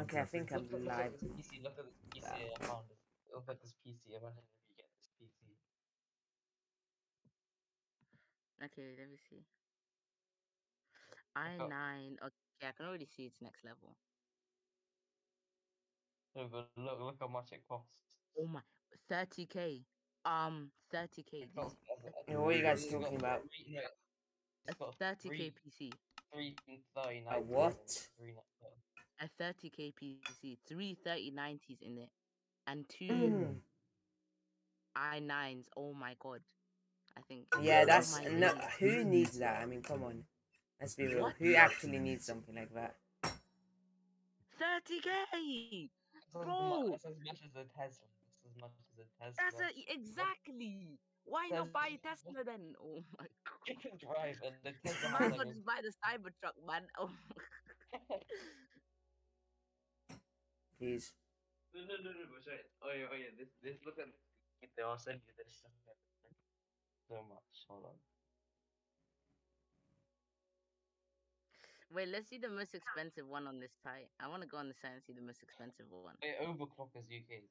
Okay, I think I'm Look, look, look at this PC. Look at this PC. I found it. Look at this PC. Imagine if you get this PC. Okay, let me see. I nine. Okay, I can already see it's next level. No, but look, look how much it costs. Oh my, 30k. Um, 30k. It costs- Yeah, what are you guys talking about? three- no, A 30k three, PC. three thirty A what? Three ni- A 30k PC. Three 3090s in it, and two Mm. i9s. Oh my god. I think. Yeah, oh that's my no. Who needs that? I mean, come on. Let's be real. What? Who actually needs something like that? 30k. Bro. mu- it's as much as a Tesla. It's as much as a Tesla. That's a, exactly. Why not buy a Tesla then? Oh my god. You can drive and the Tesla Might has as like well just buy the Cybertruck, man. Oh. Please. No, no, no, no, but sorry. Oh yeah, oh yeah. This, this. Look at. this. I'll send you this. So much. Hold on. Wait, let's see the most expensive one on this site. I want to go on the site and see the most expensive one. Wait, overclockers UK.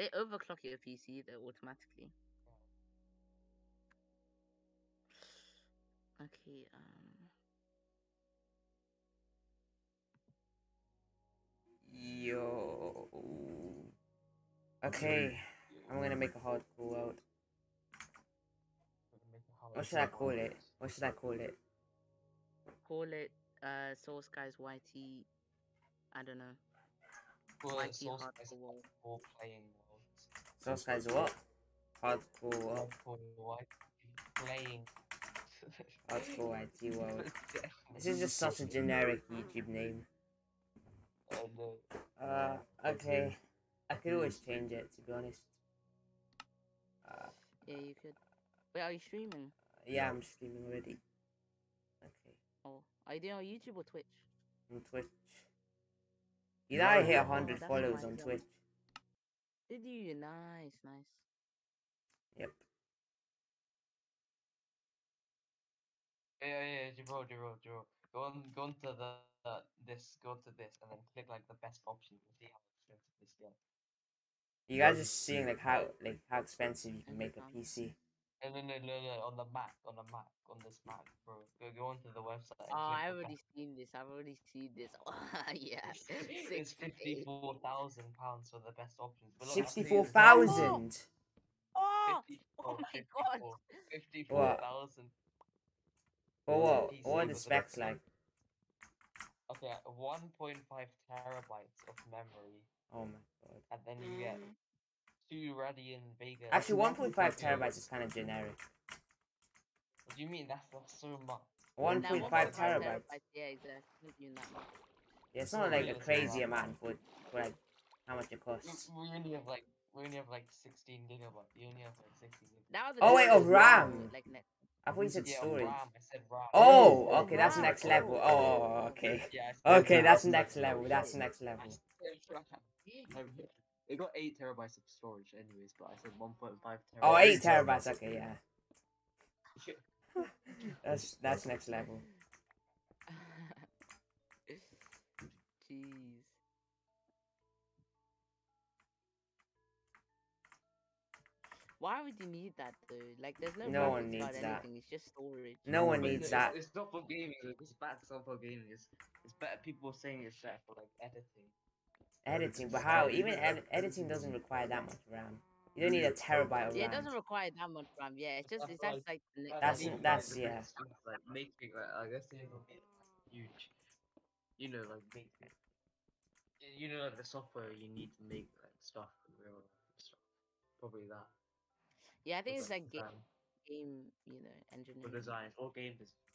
They overclock your PC though automatically. Okay, um, Okay, I'm gonna make a hard call out. What should I call it? What should I call it? call it uh Source Guys YT. I don't know. Call it Source hardcore Guys world. Hardcore playing worlds. Those guys what? Hardcore what? Hardcore YT playing. Hardcore IT world. This is just such a generic YouTube name. I. Uh, okay. I could always change it, to be honest. Uh, Yeah, you could. Wait, are you streaming? yeah, I'm streaming already. Okay, Oh, are you doing on YouTube or Twitch? on Twitch. You know I hit Oh, 100 that's followers on. Twitch. Did you? Nice, nice. Yep. Yeah, yeah, yeah, Jiro, Jiro, Jiro. Go on, go on to the uh, this, go on to this, and then click like the best option and see how expensive this gets. You guys are seeing like how like how expensive you can make a PC. No, no, no, no, no, on the Mac, on the Mac, on this Mac, bro. Go, go onto the website. Oh, I've already seen this. I've already seen this. yeah, It's 60K. fifty-four thousand pounds for the best options. But look, I'll see Sixty-four the- Oh, oh my god. 54 54,000. For what? What are the specs like? Okay, uh, 1.5 terabytes of memory, Oh my god. and then you get two Radeon Vega. Actually, 1.5 terabytes is kind of generic. What do you mean? That's, that's so much. 1.5 Nah, terabytes. Yeah, exactly. Not even that much. Yeah, it's not like a crazy amount for, for like how much it costs. we only have like we only have like 16 gigabytes. We only have like 16 gigabytes. That was Oh, wait, next of RAM. Like next. I thought you said yeah, storage. RAM. I said RAM. Oh, oh, Oh, okay, that's next level. Oh, okay. Yeah, Okay, that's next level. That's next level. said It got 8 terabytes of storage, anyways, but I said 1.5 terabytes. Oh, 8 terabytes. Okay, yeah. That's that's next level. Jeez. Why would you need that though? Like, there's no. No one graphics card needs that. anything, It's just storage. No one But needs it's- that. It's not for gaming. like, It's bad. It's not for gaming. It's, it's better. People saying it's better for like editing. Editing, but how? Even ed- editing doesn't require that much RAM. You don't need a terabyte of Yeah, it doesn't require that much RAM. Yeah, it's just it's why- just like the next That's- level. that's- yeah. Like making, like, I guess they don't huge. You know, like making. You know, like the software you need to make like stuff real stuff. Probably that. Yeah, I think it's like game, game, you know, for engineering, design or game design.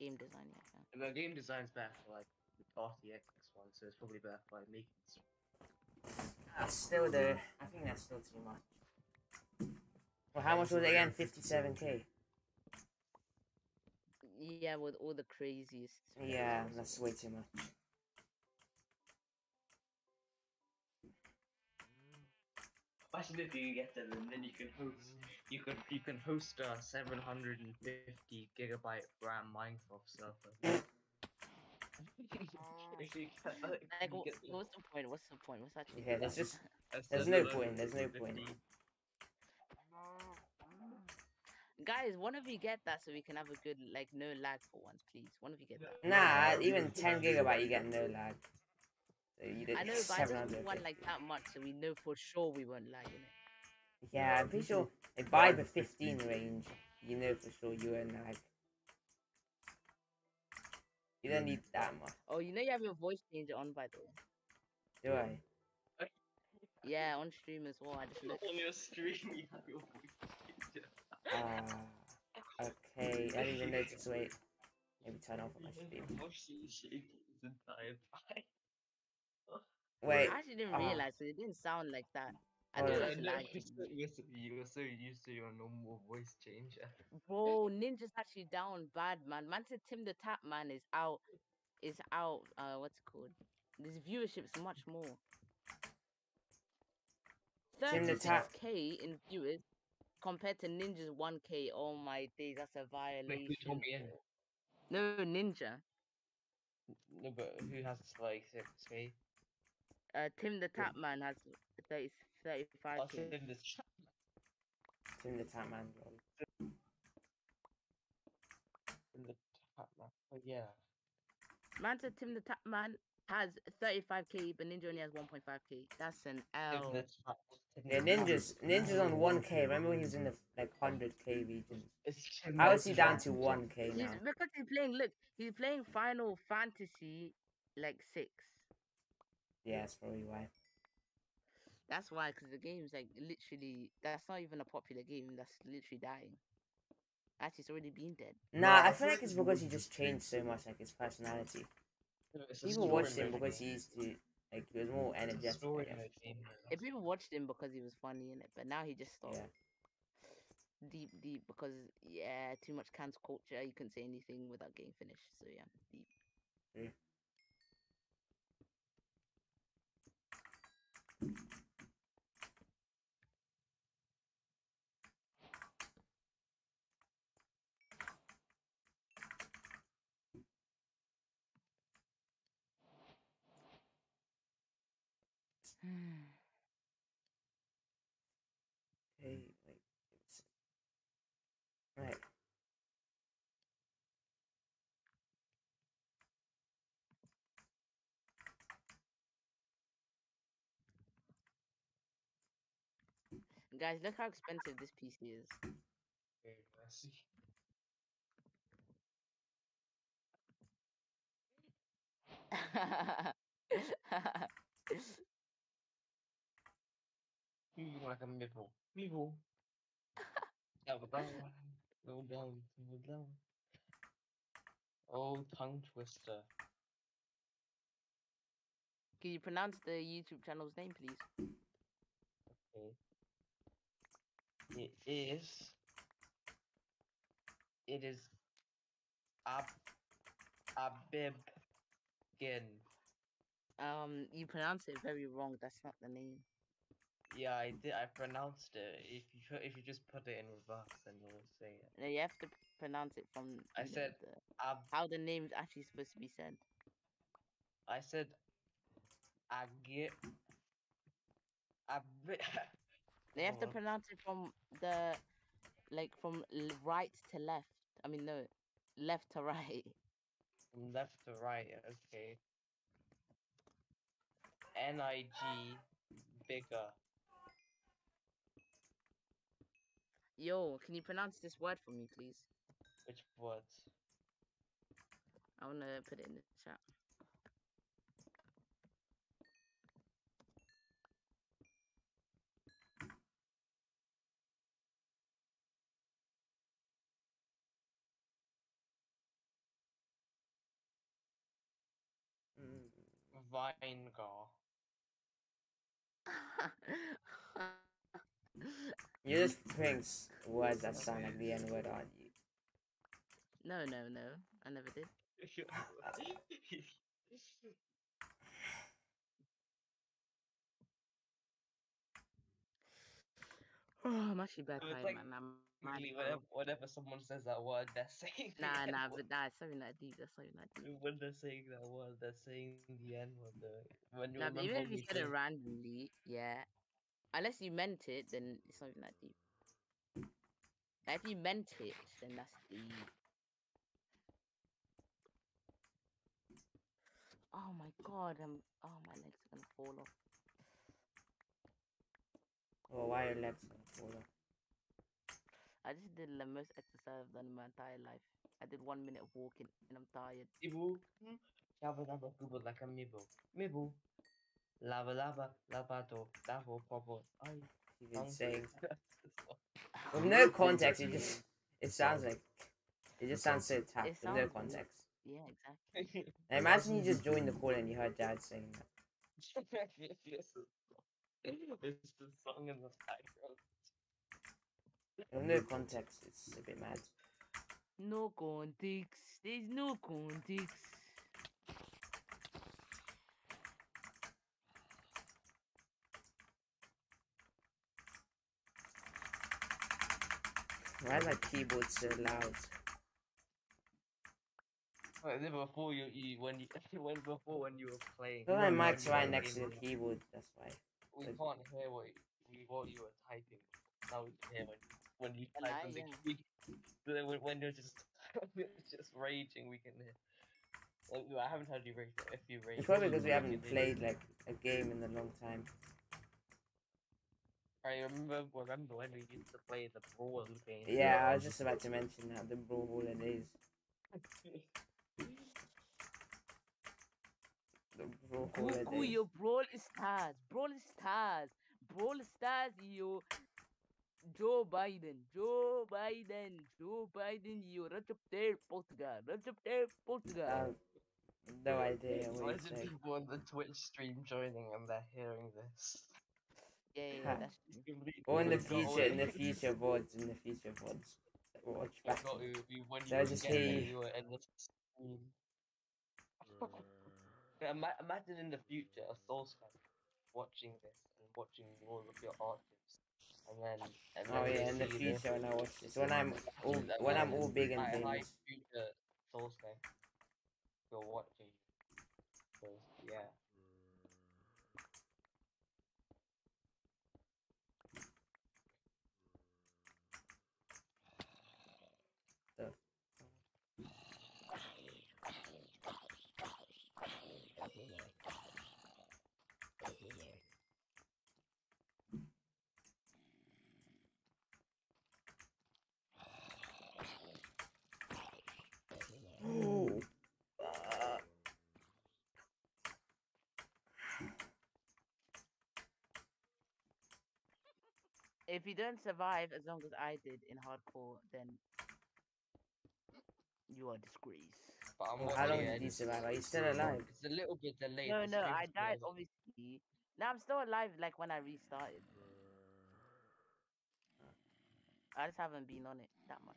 game design. Yeah. yeah. And the game design's better for like the RTX one, so it's probably better for like making stuff. That's still the. I think that's still too much. Well, how much was it again? 57k. Yeah, with all the craziest. Yeah, that's way too much. Imagine if you get them and then you can host mm. you can you can host a 750 gigabyte RAM Minecraft server. If you can, if Like, you wha- get the- what's the point? What's the point? What's actually? Yeah, the there's just I there's no point, there's no point. Guys, one of you get that so we can have a good like no lag for once, please. One of you get that. Nah, even 10 gigabyte you get no lag. So you did I know, but I don't 700. want like that much, so we know for sure we won't lag in it. Yeah, I'm pretty sure like, by the 15 range, you know for sure you won't lag. You don't need that much, Oh, you know you have your voice changer on by the way. do I? Yeah, on stream as well. I just looked. On your stream, you have your voice changer. Ah, okay, I didn't even notice. Wait, maybe turn off on my stream. Voice shaking his entire time. Wait, I actually didn't ah. realize it. It didn't sound like that. I thought yeah. it was know, you're so, you're, so, used to your normal voice changer. Bro, Ninja's actually down bad, man. Man said Tim the Tatman is out. Is out. Uh, what's it called? This viewership's much more. Tim the Tap- 36k in viewers compared to Ninja's 1k. Oh my days, that's a Wait, who told violation. No, Ninja. No, but who has like six K? Uh, Tim the Tatman has 30, I 35k. said in this chat. in the Tap Man. bro. In the chat, man. Oh yeah. Man said Tim the Tatman has 35k, but Ninja only has 1.5k. That's an L. the chat. in Yeah. Ninja's Ninja's on 1k. Remember when he was in the like 100k region? It's How is he down to 1k He's now? because he's playing. Look, he's playing Final Fantasy like six. Yeah, that's probably why. That's why, because the game's like literally. That's not even a popular game. That's literally dying. Actually, it's already been dead. Nah, I feel like it's because he just changed so much, like his personality. No, it's a People watched him because he used to, like, he was more energetic. I story guess. mode game, man. If people watched him because he was funny in it, but now he just stopped. Yeah. Deep, deep, because yeah, too much cancel culture. You couldn't say anything without getting finished. So yeah, deep. True. Okay, wait. it's- Right. Guys, look how expensive this PC is. Very messy. You like a middle. Middle. Go down. Go down. Go down. Oh, tongue twister. Can you pronounce the YouTube channel's name, please? Okay. It is. It is. Ab. Abibgin. Um, you pronounce it very wrong. That's not the name. Yeah, I did. I pronounced it. If you if you just put it in reverse, then you'll say it. No, you have to pronounce it from. I know, said the, Ab. how the name's actually supposed to be said. I said. Agi. Ab. They have to uh-huh. pronounce it from the, like from right to left. I mean no, left to right. From left to right. Okay. N I G. Bigger. Yo, can you pronounce this word for me, please? Which words? I wanna put it in the chat. Vinegar. You're just putting s- words that sound like the N word, aren't you? no, no, no. I never did. Oh, I'm actually bad So like man. I'm mad Really, now. whenever, whenever someone says that word, they're saying the Nah, nah, but nah, it's something that deep. That's something that deep. when they're saying that word, they're saying the N word. though. When you Nah, but even if you said it randomly, yeah. Unless you meant it, then it's not even that deep. Like, if you meant it, then that's deep. Oh my god, I'm. Oh, my legs are gonna fall off. Well, why are your legs gonna fall off? I just did the most exercise I've done in my entire life. I did one minute of walking and I'm tired. Ibu, hmm, Jabba dabba gooba like a mibble. Mibble. Lava lava, lavato, davo popo. Ay, You've been hungry. saying That's the song. with no context. It just it sounds like it just sounds so tapped with no context. Yeah, exactly. Now imagine you just joined the call and you heard Dad saying that. Yes, it's the song in the background. With no context, it's a bit mad. No context. There's no context. Why is my keyboard so loud? Like, then before you, you when you when before when you were playing. Well, my when mic's right next to the keyboard. That's why. We like- can't hear what you, what you were typing. Now we can hear when when you type in the key, when you're just just raging, we can hear. Like, I haven't heard you rage. but If you rage, It's probably because we haven't played like a game in a long time. I remember remember when we used to play the brawl game. Yeah, I was just about to mention that the brawl days. The brawler Cuckoo, days. yo, Brawl Stars. Brawl Stars. Brawl Stars, yo. Joe Biden. Joe Biden. Joe Biden, yo. Right up there, Portugal. Right up there, Portugal. Uh, no idea what Imagine you're people on the Twitch stream joining and they're hearing this. yeah, yeah, ha. that's true. Or in the future, in the future VODs, in the future VODs. Watch back. forgot who- who- when you They'll just hear you. you were in the stream. Yeah, ima- imagine in the future a Solesky watching this and watching all of your artists, and then and Oh yeah, in the future when I watch this, when I'm all, when I'm all big and famous. future Solesky. You're watching. So, yeah. Oh. Uh, If you don't survive as long as I did in hardcore, then you are disgrace. But I'm not how long did you survive? Are you still alive? It's a little bit delayed. No, no, I died delayed. obviously. Now I'm still alive like when I restarted. I just haven't been on it that much.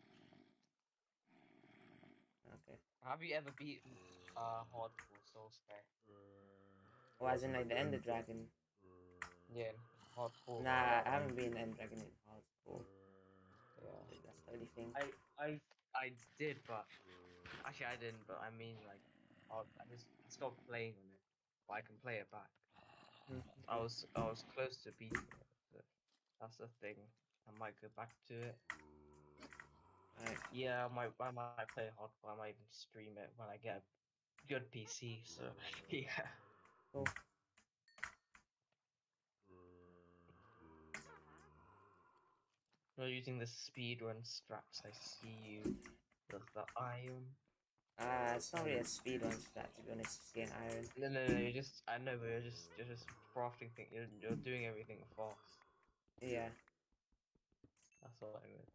Okay. Have you ever beaten uh hardcore Solesky? Well, as in like the Ender Dragon. Yeah, hardcore. Nah, I haven't been End Dragon in hardcore. Yeah. That's the only thing. I I I did, but actually I didn't. But I mean, like, I, I just stopped playing on it. But I can play it back. I was I was close to beating it. But that's the thing. I might go back to it. Alright. Yeah, I might I might play hardcore. I might even stream it when I get a good PC. So yeah. Cool. You're using the speedrun straps. I see you with the iron. Uh, it's not really a speedrun strat to be honest. Just getting iron. No, no, no. You're just. I know, but you're just. You're just crafting things. You're, you're doing everything fast. Yeah. That's all I meant.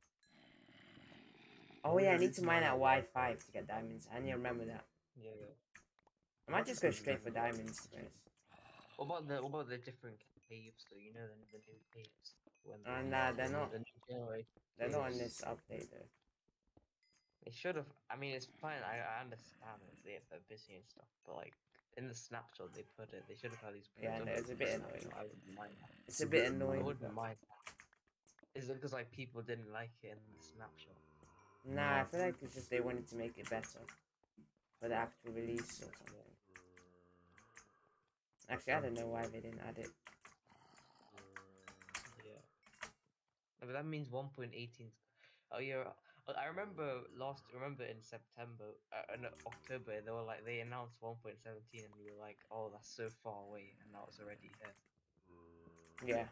Oh yeah, I need to mine at Y5 to get diamonds. I need to remember that. Yeah. yeah. I might just go straight for diamonds to be honest. What about the? What about the different caves? though? you know the, the new caves. Uh, nah, they're not. The. They're not on this update though. They should have. I mean, it's fine. I, I understand they, they're busy and stuff, but like in the snapshot they put it, they should have had these. Yeah, no, it's a bit annoying. I wouldn't mind that. It's a bit I annoying. wouldn't mind that. Is it because like people didn't like it in the snapshot? Nah, I feel like it's just they wanted to make it better for the actual release or something. Actually, I don't know why they didn't add it. No, but that means 1.18. Oh yeah. I remember last. Remember in September, uh, October, they were like they announced 1.17, and we were like, oh, that's so far away, and now it's already here. Yeah.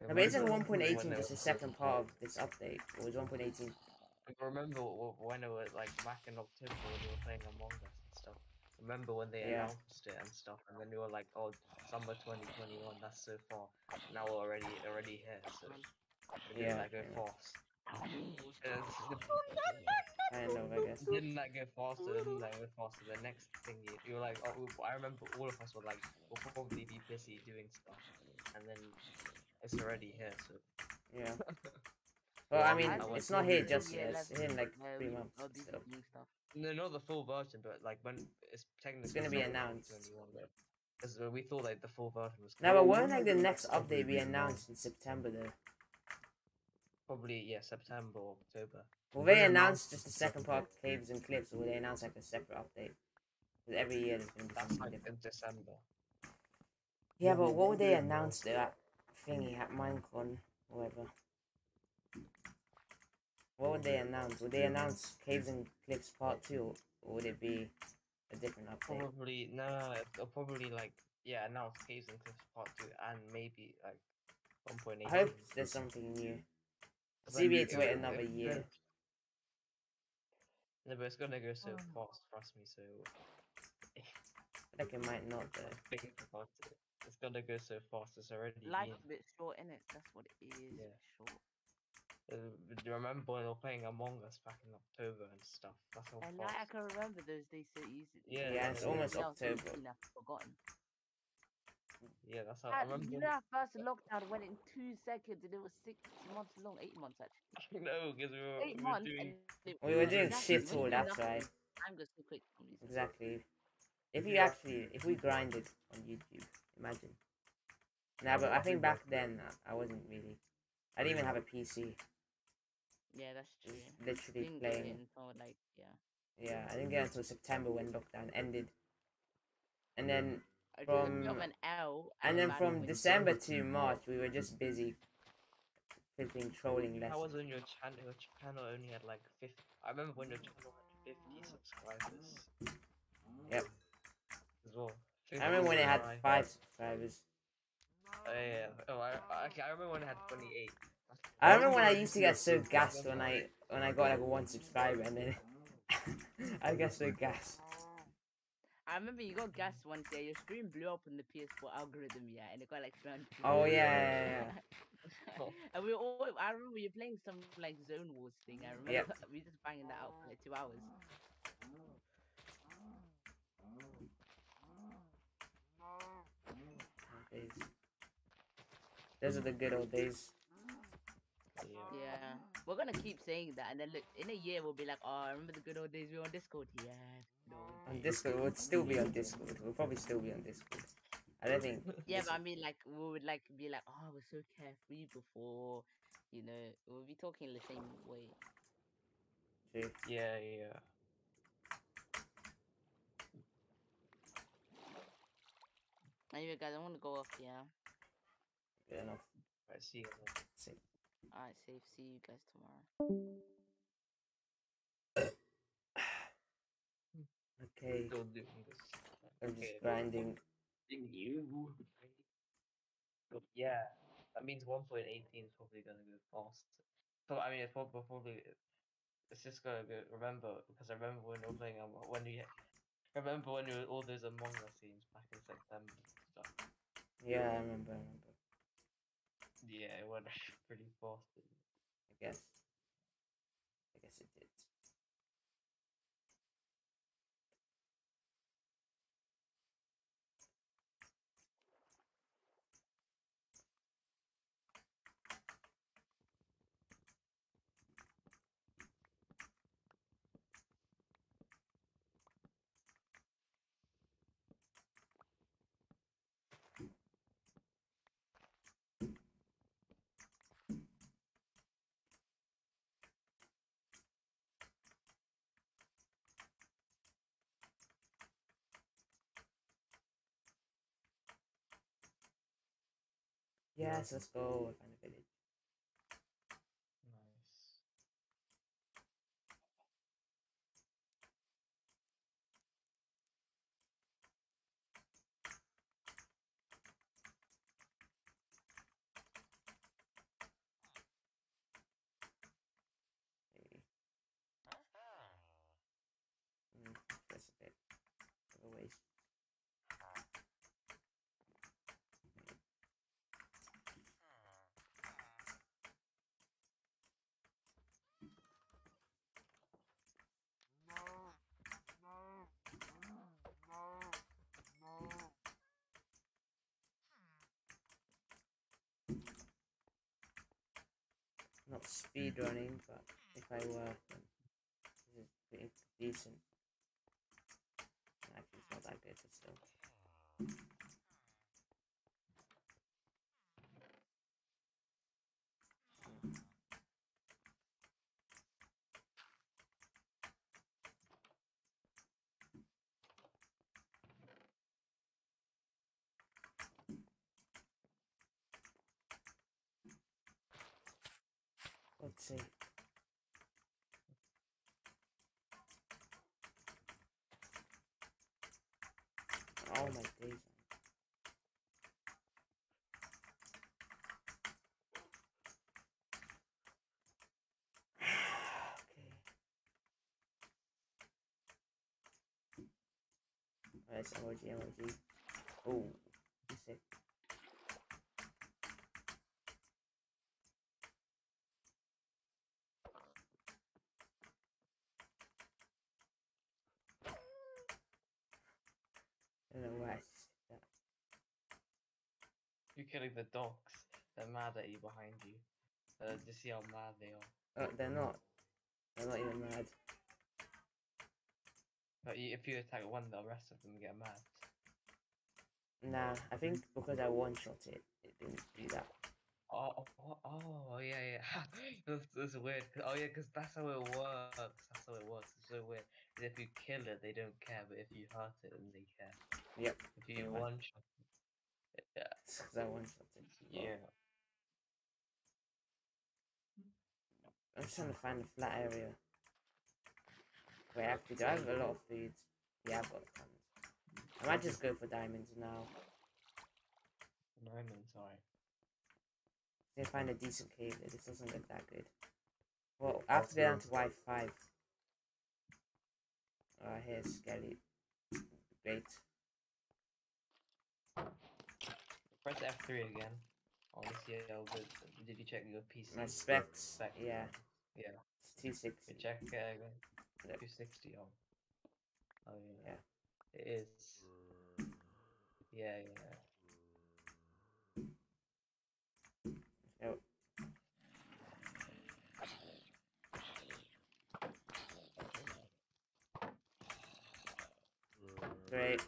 And No, but isn't 1.18 they just the second part of this update? Or was 1.18? I remember when it was like back in October when we were playing Among Us and stuff. Remember when they Yeah. announced it and stuff, and then we were like, "Oh, summer 2021, that's so far." Now we're already already here, so it didn't Yeah, that go yeah. fast? Kind of, I guess. didn't that go faster? Didn't that go faster? The next thing you, you were like, "Oh, we- I remember all of us were like, we'll probably be busy doing stuff," and then it's already here. So Yeah. Well, I mean, I it's not here just yet. It's here in like three we- months. these Still. are no, not the full version, but like when it's technically it's gonna be summer announced. 2021, Because we thought like the full version was. Now, but coming. won't like the next update be announced in September though? Probably yeah, September or October. Will They they announced announce just the second part, caves and Cliffs, or will they announce like a separate update? Because every year there's been something like different. in December. Yeah, but what would they announce to that thingy at Minecon, whatever? What would they announce? Would they announce Caves and Cliffs Part 2, or would it be a different update? Probably no, it'll probably like yeah, announce Caves and Cliffs Part Two and maybe like one point eight. I hope there's something new. CBA to wait another year. No, but it's gonna go so Oh. fast, trust me. So Like it might not though. think about it. It's gonna go so fast. It's already. Life's a bit short, innit? That's what it is. Yeah. Short. Uh, do you remember when they were playing Among Us back in October and stuff? That's how And like, I fast. can remember those days so easily. Yeah, Yeah, it's yeah, almost it's so October. I've forgotten. Yeah, that's how. Uh, I remember. you know, our first lockdown went in two seconds and it was six months long, eight months actually. no, because we were, Eight we were months. doing. and We were doing exactly, shit all, you do that's nothing, right. Time goes so quick for some reason. Exactly. If you actually, if we grinded on YouTube, imagine. Nah, but I think back then I- I wasn't really. I didn't even have a PC. Yeah, that's true. Just literally Didn't get it playing. until like yeah. Yeah, I didn't get it until September when lockdown ended. And then, I took a bit of From- an L. and then from December to March, we were just busy flipping trolling I was on your channel? Your channel only had like 50. I remember when your channel had 50 subscribers. Yep. As well. I remember when it had 50 five subscribers. Oh yeah. Oh, I, I- okay. I remember when it had 28. I remember when I used to get so gassed when I when I got like one subscriber and then I get so gassed. I remember you got gas one day. Your stream blew up on the PS4 algorithm, yeah, and it got like 300. Oh views. yeah, yeah, yeah. Oh. and we were all. I remember you playing some like Zone Wars thing. I remember Yep. we just banging that out for like two hours. Days. Those are the good old days. Yeah. Yeah, we're gonna keep saying that, and then look, in a year we'll be like, oh, I remember the good old days we were on Discord. Yeah, no. On Discord, we'll still be on Discord. We'll probably still be on Discord. I don't think. Yeah, but I mean, like, we would like be like, oh, we're so carefree before, you know, we'll be talking the same way. True. Yeah. Yeah. Anyway, guys, I want to go off. Yeah. Good enough. I see. See. All right, safe. See you guys tomorrow. Okay. Still doing this. I'm just Okay. grinding. you. Yeah, that means 1.18 is probably gonna go fast. So I mean, it's probably, probably it's just gonna go. Remember, because I remember when we were playing um, when we remember when we were all those Among Us scenes back in September. and Stuff. Yeah, I remember. I remember. Yeah, it went pretty fast. I guess. I guess it did. Yes, let's go. Find a village. Nice. Maybe. Mm, that's a bit of a waste. Not speed running, but if I were, then this is pretty decent. Actually, it's not that good, but still. Let's see. Oh my days. okay. Alright, so emoji, emoji. Oh, sick. I don't know why I s- that. You're the dogs. They're mad at you behind you. Uh, just see how mad they are. Oh, they're not. They're not even mad. But y- if you attack one, the rest of them get mad. Nah, I think because I one shot it, it didn't do that. Oh, oh, oh, oh yeah, yeah. that's, that's weird. Oh, yeah, because that's how it works. That's how it works. It's so weird. if you kill it, they don't care, but if you hurt it, then they care. Yep. If you one shot yeah, Because I one something. yeah. I'm just trying to find a flat area. Wait, actually, do I have a lot of food? Yeah, I've got tons. I might just go for diamonds now. Diamonds, sorry. They find a decent cave. This doesn't look that good. Well, I have to go down to Y5. Alright, here's Skelly. Great. Press F3 again. This yeah, oh, good. Did you check your PC? My specs, Spec- yeah, Yeah. it's 260. You check uh, again. 260 oh. Oh yeah. Yeah. It is. Yeah, yeah. Great.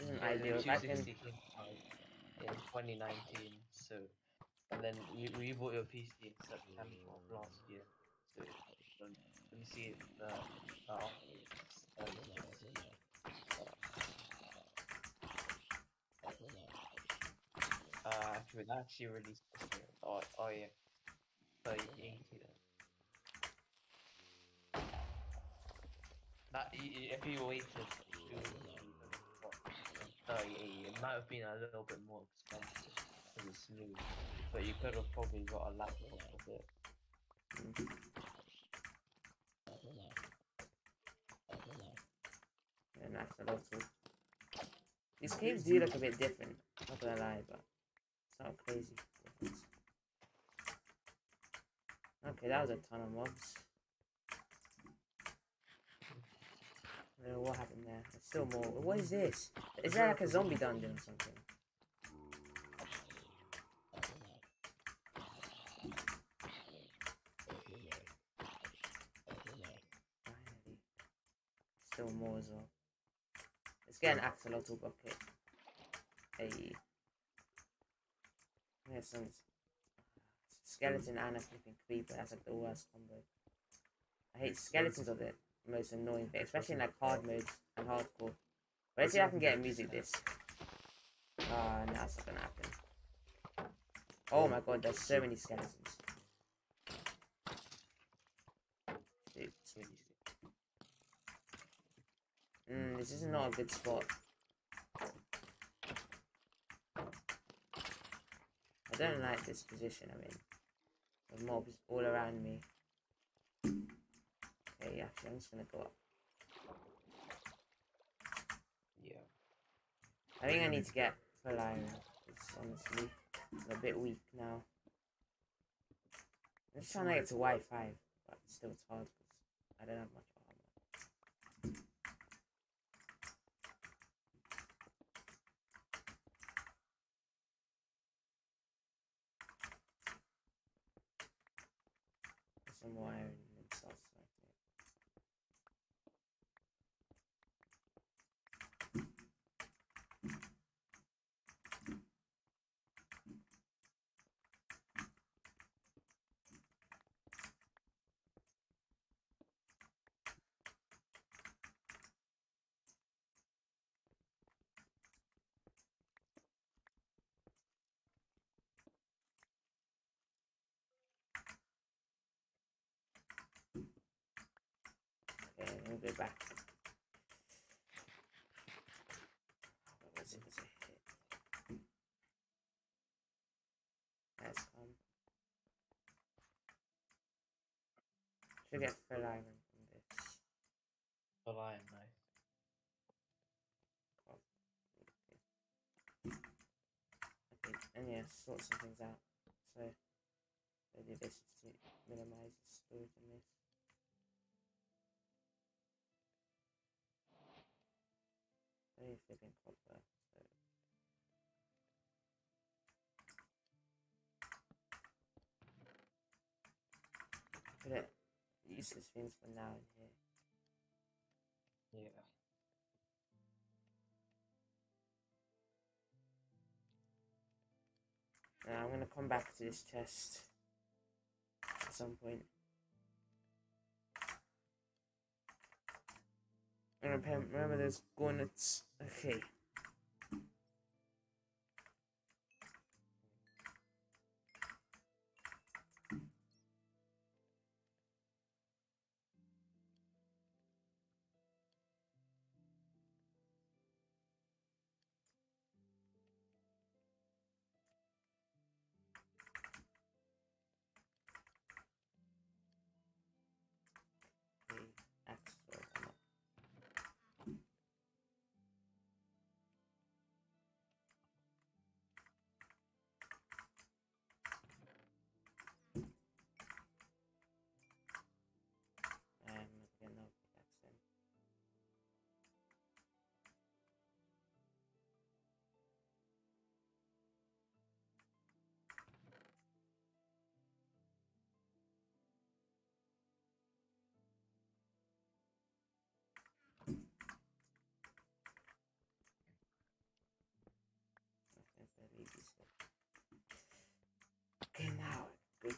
Isn't Yeah, ideal. I can 260 came out in 2019, so and then you you bought your PC in September of last year. So let me see it. Uh, uh, uh, actually, it actually released this year. Oh, oh yeah. 3080 then. That i- i- if you waited Oh, to thirty, it might have been a little bit more expensive but you could have probably got a laptop with it. Yeah, nice. To. These caves do look a bit different. Not gonna lie, but it's not crazy. Okay, that was a ton of mobs. I don't know what happened there. There's still more. What is this? Is that like a zombie dungeon or something? Still more as well. Let's get an axolotl bucket. Hey. There's some uh, skeleton and a flipping creeper. That's like the worst combo. I hate skeletons are the most annoying thing, especially in like hard modes and hardcore. But let's see if I can get a music disc. Ah, no, that's not gonna happen. Oh my god, there's so many skeletons. Shoot. It's really sick. Mm, this is not a good spot. I don't like this position I'm in. The mobs all around me. Actually, I'm just gonna go up. Yeah. I think I need to get full iron. It's honestly a bit weak now. I'm just trying to get to Y5, but still it's hard because I don't have much armor. Some more iron and then start smelting it. Let go back. What was it? Was it? Let's come. Should get full iron from this. The lion, nice. And yeah, sort some things out. So, do this to minimize the storage in this. Very flipping copper. So. Put it for now in here. Yeah. Now I'm gonna come back to this chest at some point. Remember those garnets. Okay. Okay,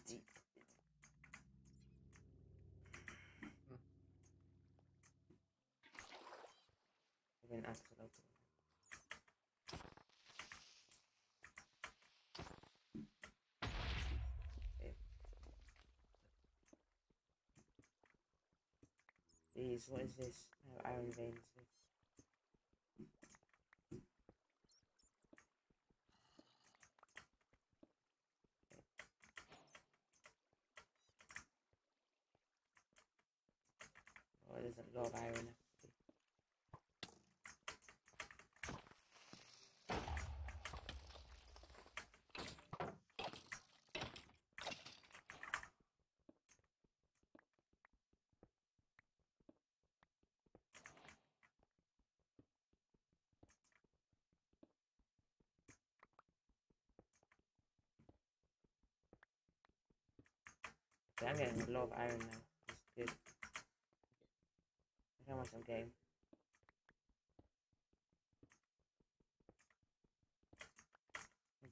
deep. Even axolotl. Okay. These, what is this? I have iron veins. This. Oh, there's a lot of iron. actually. Okay, I'm getting a lot of iron now. It's good. Look how much I'm getting.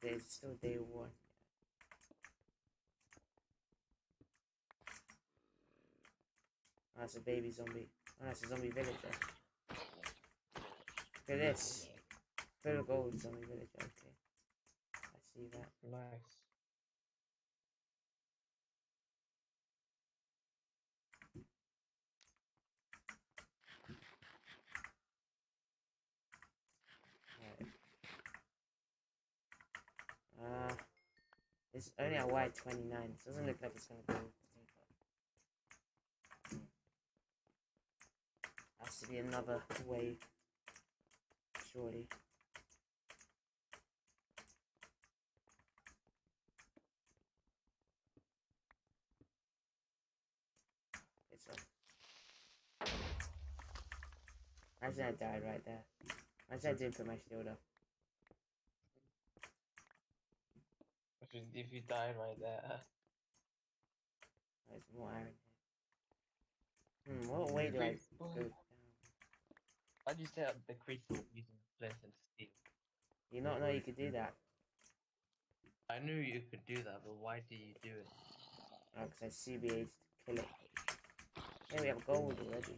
It's still day one. Oh, that's a baby zombie. Oh, that's a zombie villager. Look at this. Full gold zombie villager. Okay. I see that. Nice. It's only a wide 29. It doesn't look like it's gonna go. Has to be another wave. Surely. It's up. Imagine I died right there. Imagine I didn't put my shield up. If you, if you die right there. There's more iron here. Hmm, what way do I go down? Why'd you set up the crystal using flint and steel? You not know you could do that? I knew you could do that, but why do you do it? Oh, because I CBA'd to kill it. Yeah, we have gold already.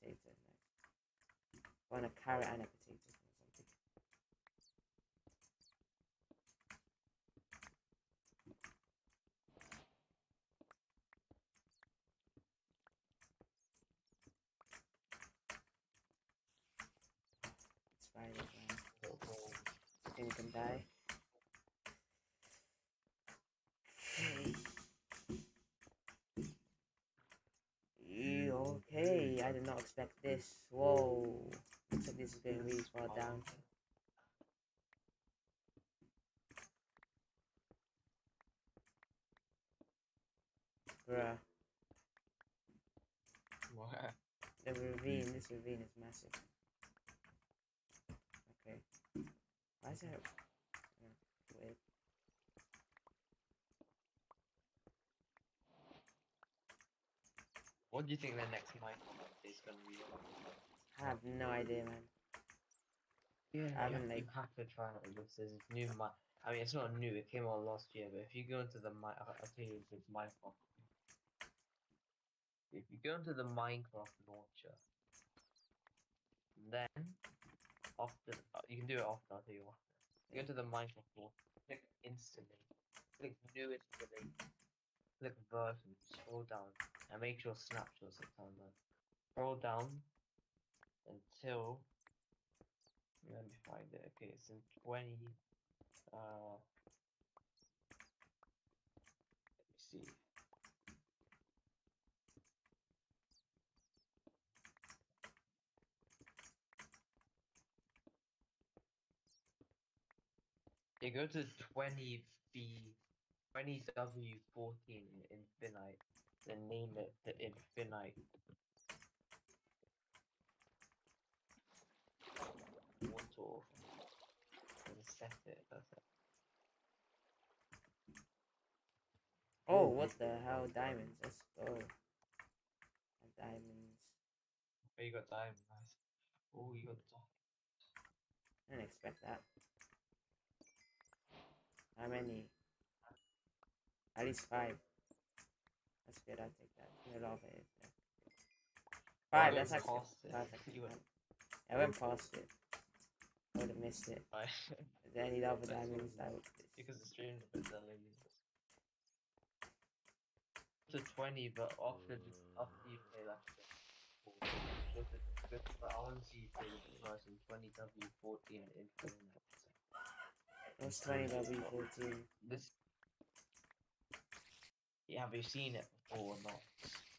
Potato, nice. Or a carrot and a potato or something. Spiders, man. Can die. Okay, I did not expect this. Whoa. Looks like this is going really far down. Bruh, What? the ravine, this ravine is massive. Okay. Why is there... oh, Weird. What do you think the next Minecraft is gonna be? I have no idea, man. Yeah, I you, haven't, have, like- you have to try it because there's this new mi- I mean, it's not new. It came out last year, but if you go into the mi- I'll I'll tell you it's Minecraft. If you go into the Minecraft launcher, then after uh, you can do it after. I'll tell you after. You go to the Minecraft launcher, click instantly, click new instantly, click version, scroll down, and make sure snapshots on. Scroll down until let me find it. Okay, it's in 20. Uh, let me see. You go to 20 B, 20 W14 in Infinite, then name it the Infinite. Water. And set it. That's it. Oh, what the hell? Diamonds. Let's go. Oh. Diamonds. Oh, you got diamonds, nice. Oh, you got diamonds. I didn't expect that. How many? At least five. That's good, I'll take that. A lot of it. Yeah. Five, that's actually it. perfect. You went- I went past it. I would have missed it. Right. Is there any other That's diamonds? all. Would. because the stream's a bit delayed. To 20, but the, after you play that. Go to, go to, but I want to see you play the version 20W14 Infinite. What's 20 W14? This. Yeah, have you seen it before or not?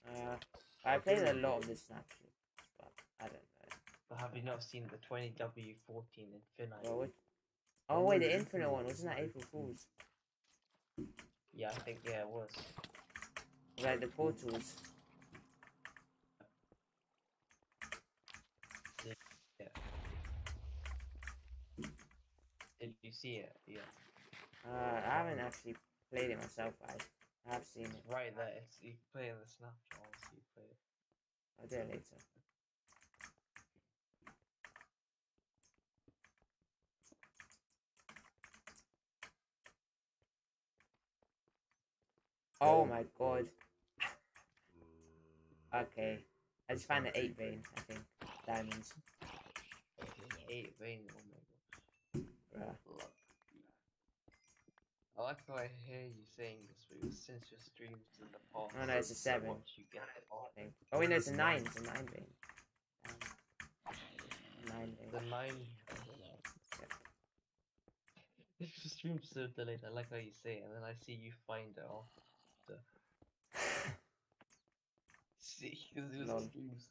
Uh, I played a lot of this actually, but I don't know. But have you not seen the 20W14 Infinite? Well, what? Oh wait, the infinite one wasn't that April Fools? Yeah, I think yeah, it was. Like the portals. Did you see it? Yeah. Uh, I haven't actually played it myself. I have seen it. right there. It's, you play in the snapshot. I'll you play it. I'll do it later. Oh, oh. my god. Mm. Okay. I just found the 8 vein, I think. Diamonds. Eight vein. Oh my Bruh. god. Luck. I like how I hear you saying this because since your streams in the past. Oh, no, it's a seven. Once you get it on, I think. Oh wait, no, it's a 9. It's a 9 vein. Um, 9 vein. the nine. If your stream so delayed. I like how you say it, and then I see you find it after. See, because it was streams.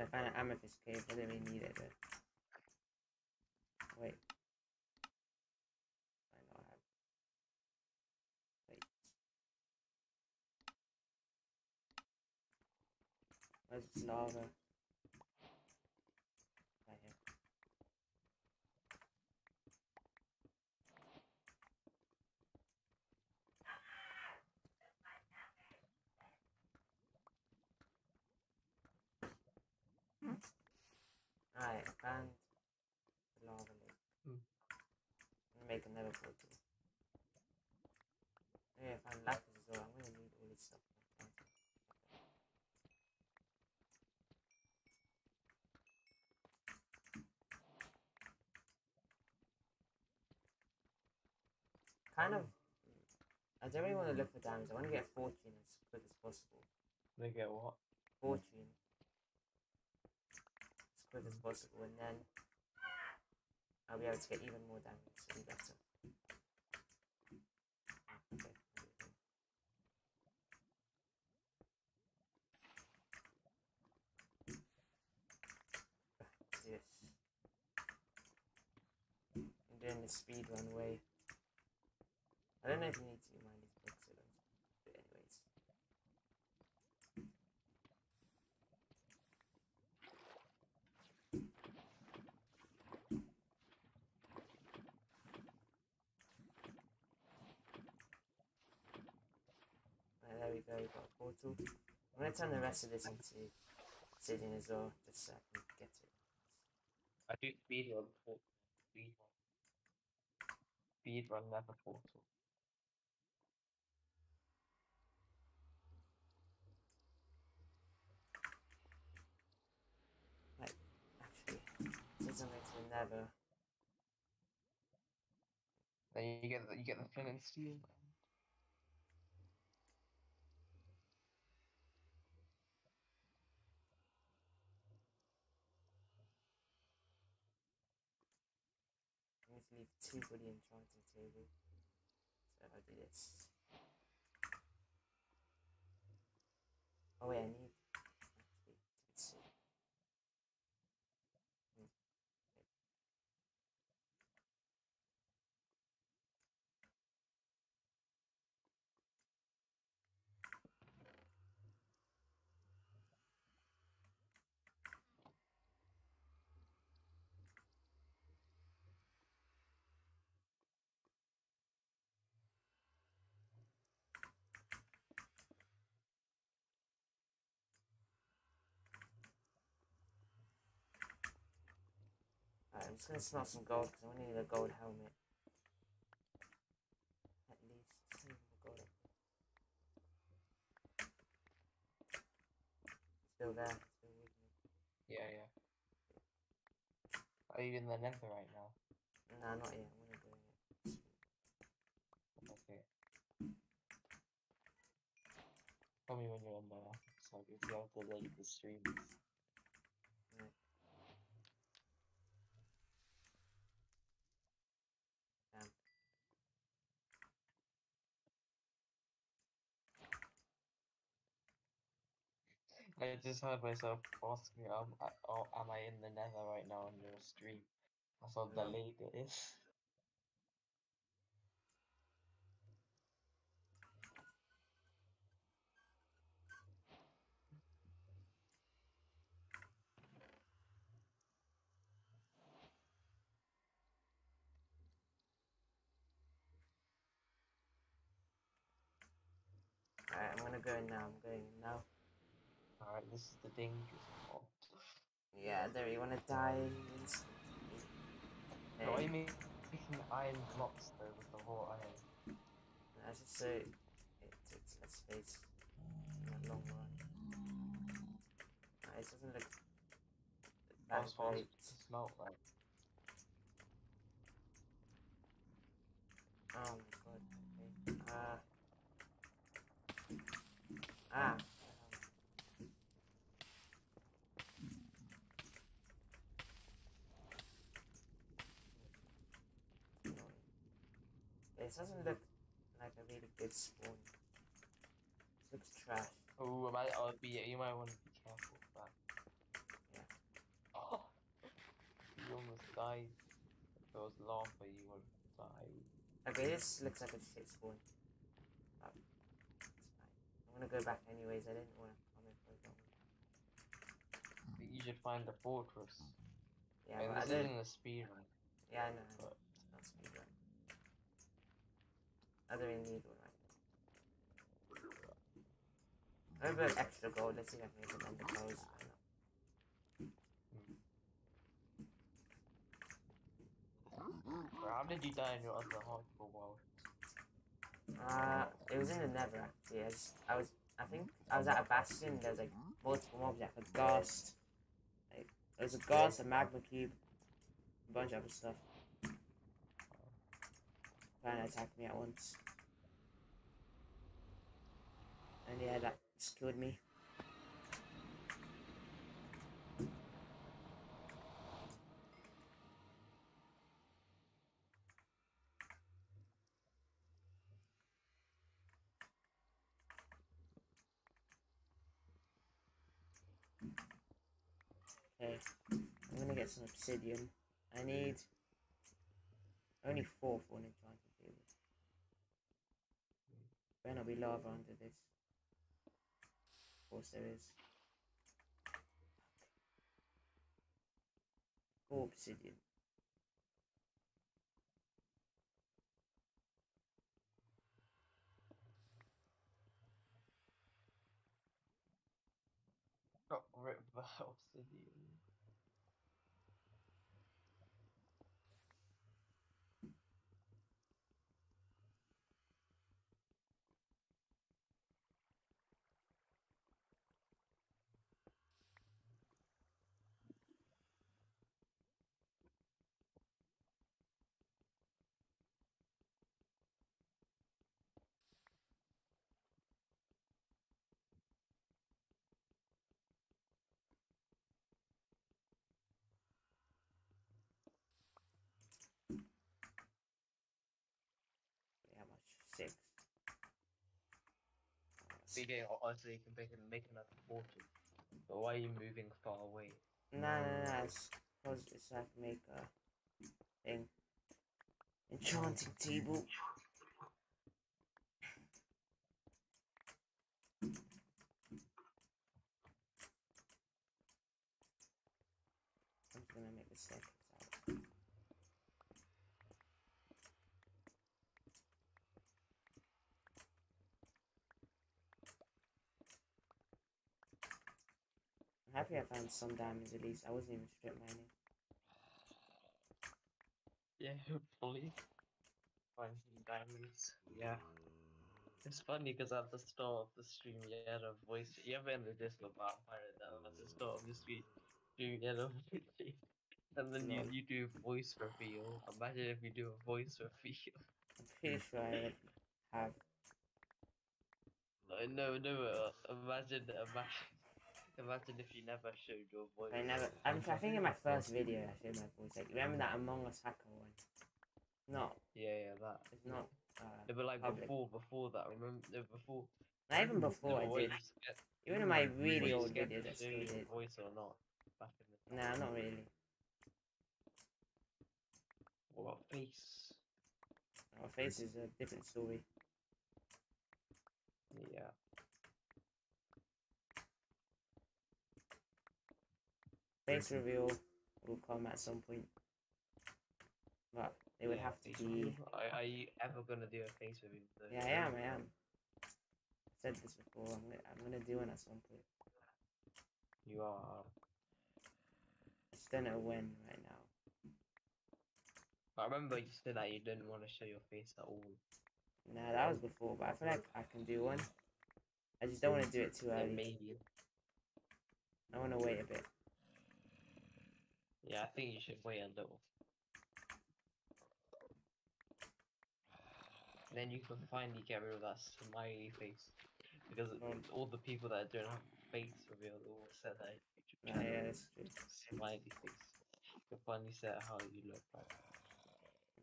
I found an amethyst cave. I didn't really need it though. Wait. I I have. Wait. Where's this lava? Right here. Alright, mm. I found the lava lake. I'm make another portal. Yeah, I found lapis as well. I'm gonna need all this stuff. for my planting. Kind of. I don't really want to look for diamonds. I want to get fortune as quick as possible. They get what? Fortune. Quick as possible, and then I'll be able to get even more diamonds. It'll better. Yes. I'm doing the speed run way. I don't know if you need to mine these blocks, I don't. But anyways. Right, there we go, we got a portal. I'm gonna turn the rest of this into sitting as well, just so I can get it. I do speed run portal. Speed run. Speed run nether portal. Like, Actually, since I'm going to the nether, Then you get the, you get the flint and steel. I need to leave two the enchanting table. So I do this. Oh wait, I need actually let's see. Hmm, okay. I'm just gonna smell some gold because I'm gonna need a gold helmet. At least. Let's see if the gold. Still there, still with me. Yeah, yeah. Are you in the nether right now? Nah, not yet. I'm gonna go in it. Okay. Tell me when you're in there, so I can see how delayed the stream is. Right. Damn. I just heard myself asking, um, oh, am I in the nether right now on your stream? That's how the delayed it is. Alright, I'm gonna go now. I'm going now. Alright, this is the dangerous part. Yeah, there you wanna die instantly. No, I Hey, mean making iron blocks though with the raw iron. that's just so it takes less space in the long run. Alright, it doesn't look that fast great. to smelt like. Oh my god, okay. Uh, Ah. um, This doesn't look like a really good spawn. This looks trash. Oh, might, oh, be, you might want to be careful with that. Yeah. Oh, you almost died. If it was long lava, you would died. Okay, this looks like a shit spawn. But it's fine. I'm gonna go back anyways. I didn't want to come in for that one. But You should find the fortress. Yeah, I I this didn't. isn't a speed run. Yeah, I know. but- It's not speedrun. I don't really need one right. I have a bit of extra gold. Let's see if I can get another clothes. I don't Or how did you die in your other hardcore world? Uh, it was in the Nether actually. I, just, I was, I think, I was at a bastion. There was like multiple mobs, like a ghast. Like there was a ghast, a magma cube, a bunch of other stuff. Trying to attack me at once. And yeah, that killed me. Okay, I'm gonna get some obsidian. I need only four for an enchanting not be lava under this. Of course there is. Four obsidian. Got ripped by obsidian. Wait, how much? Six. You honestly you can make, make another portal. But why are you moving far away? No, no, no. It's because it's like make a thing. Enchanting table. I'm gonna make a staircase happy I found some diamonds at least. I wasn't even strip mining. Yeah, hopefully. Find some diamonds. Yeah. It's funny because at the start of the stream you had a voice. You ever in the Discord pirate that at the start of the stream you had a voice. And then you, you do voice reveal. Imagine if you do a voice reveal. I'm pretty sure I have. No, no, no. Uh, imagine, imagine, imagine if you never showed your voice. I never. I'm, I think in my first video I showed my voice. Like, remember that Among Us hacker one? No, Yeah, yeah, that. it's not. Uh, No, but like Public. before, before that, remember no, before. not even before no, I did. scared- Even in my really old videos, I show still your did. Voice or not? Back in the Nah, not really. What about face? Our face is a different story. Yeah. Face reveal will come at some point, but it would yeah, have to face be. Are, are you ever gonna do a face reveal? though? Yeah, I am. I am. I said this before. I'm gonna. I'm gonna do one at some point. You are. I just don't know when right now. I remember you said that you didn't want to show your face at all. Nah, that was before, but I feel like I can do one. I just don't want to do it too Yeah, early. maybe. I want to wait a bit. Yeah, I think you should wait a little. Then you can finally get rid of that smiley face. because Oh. all the people that don't have face reveal all set their YouTube Yeah, yeah, true. Smiley face. You can finally set how you look like.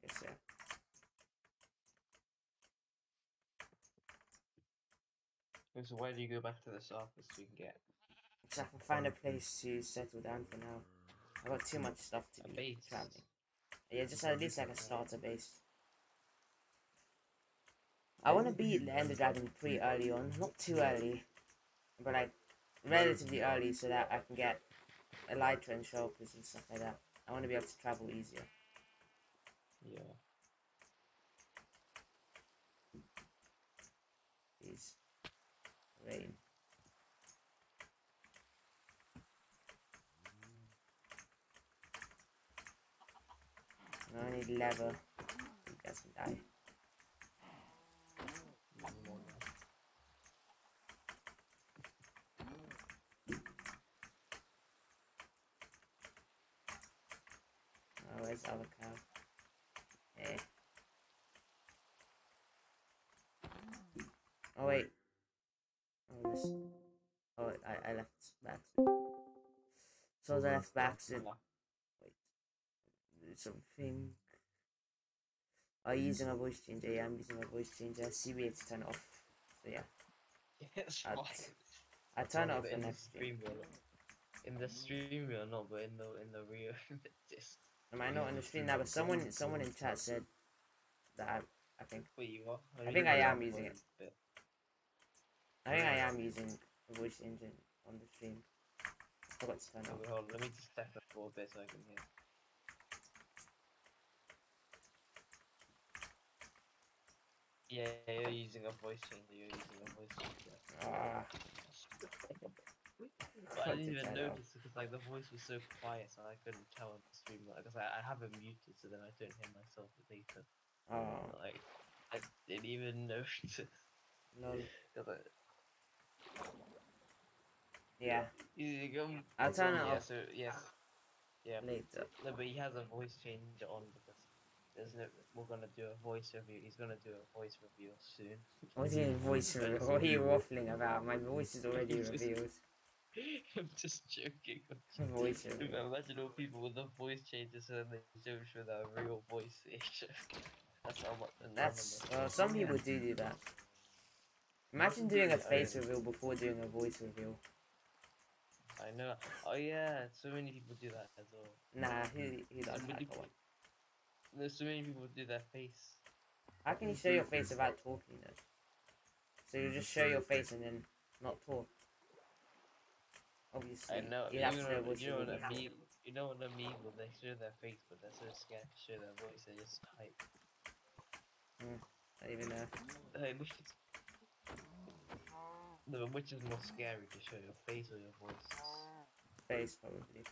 Guess, yeah. So why do you go back to the surface so you can get So I can find a place to settle down for now. I got too much stuff to a be base? traveling. Yeah, just at least like a starter base. I want to beat the Ender Dragon pretty early on, not too early, but like relatively early so that I can get Elytra and Shulkers and stuff like that. I want to be able to travel easier. Yeah. Please. Rain. I need leather. You guys can die. Oh, where's the other cow? Oh wait. Oh this. Oh I I left back. So I left back Mm-hmm. to something. Are you using a voice changer? Yeah, I'm using a voice changer. CBA to turn it off. So yeah, Yes, I'd- I turn it off in the next stream. In the stream you're not, but in the in the real disc. Am I not on the stream now? But someone someone in chat said that I, I think Wait, you are? I think I am using it. Bit. I think I am using a voice engine on the stream. I forgot to turn it off. wait, hold let me just step it for a bit so I can hear. Yeah, you're using a voice changer. You're using a voice changer. Ah, But I didn't even notice because like the voice was so quiet, so I couldn't tell on the stream. Because I, I have it muted, so then I don't hear myself later. oh, like I didn't even notice. no. I, Yeah, go, I'll turn it yeah, off So yes, yeah. later. No, but he has a voice changer on because there's no. We're gonna do a voice review. He's gonna do a voice review soon. What are you voice reveal? What are you waffling about? My voice is already revealed. I'm just joking. Voice reveal. Imagine all people with the voice changes so then they don't show their real voice. That's how much. That's well, some people do do that. Imagine doing a face reveal before doing a voice reveal. I know. Oh yeah, so many people do that as well. Nah, he he So doesn't. Many Like one. There's so many people do their face. How can you show your face without talking then? So you just show your face and then not talk. Obviously, I know. you You have know, to know what- what you know what I mean. You know what I mean when they show their face, but they're so scared to show their voice. They just type. Mm, I don't even know. Like, which is... No, which is more scary to show your face or your voice? Face probably.